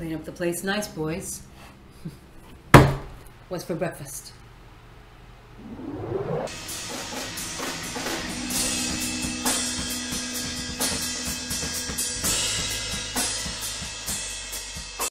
Clean up the place nice, boys. What's for breakfast?